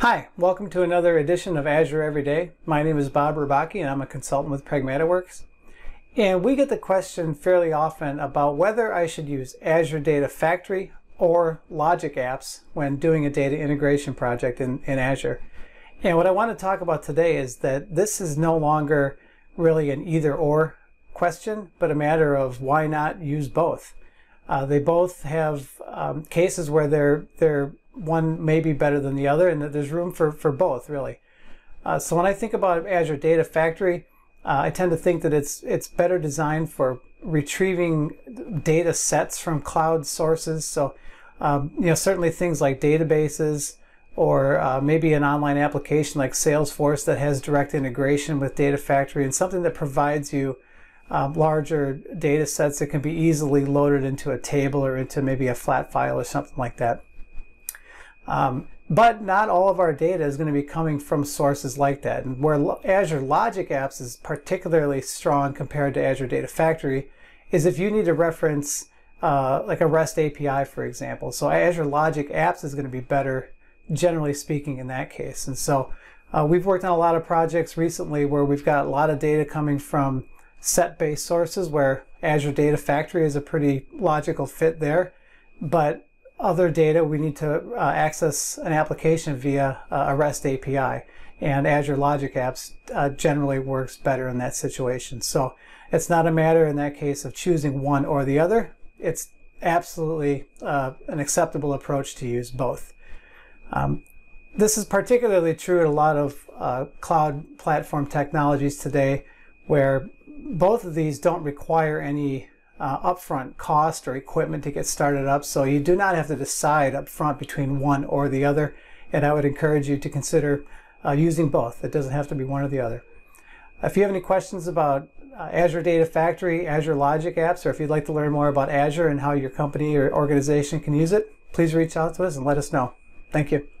Hi, welcome to another edition of Azure Every Day. My name is Bob Rubocki and I'm a consultant with Pragmatic Works. And we get the question fairly often about whether I should use Azure Data Factory or Logic Apps when doing a data integration project in, in Azure. And what I want to talk about today is that this is no longer really an either or question, but a matter of why not use both. Uh, they both have um, cases where they're, they're one may be better than the other, and that there's room for, for both, really. Uh, so when I think about Azure Data Factory, uh, I tend to think that it's it's better designed for retrieving data sets from cloud sources. So, um, you know, certainly things like databases or uh, maybe an online application like Salesforce that has direct integration with Data Factory and something that provides you um, larger data sets that can be easily loaded into a table or into maybe a flat file or something like that. Um, but not all of our data is going to be coming from sources like that. And where Azure Logic Apps is particularly strong compared to Azure Data Factory is if you need to reference uh, like a REST API, for example. So Azure Logic Apps is going to be better, generally speaking, in that case. And so uh, we've worked on a lot of projects recently where we've got a lot of data coming from set-based sources where Azure Data Factory is a pretty logical fit there. But other data, we need to uh, access an application via uh, a REST API. And Azure Logic Apps uh, generally works better in that situation. So it's not a matter in that case of choosing one or the other. It's absolutely uh, an acceptable approach to use both. Um, this is particularly true in a lot of uh, cloud platform technologies today where both of these don't require any uh, upfront cost or equipment to get started up. So you do not have to decide upfront between one or the other. And I would encourage you to consider uh, using both. It doesn't have to be one or the other. If you have any questions about uh, Azure Data Factory, Azure Logic Apps, or if you'd like to learn more about Azure and how your company or organization can use it, please reach out to us and let us know. Thank you.